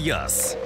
Яс.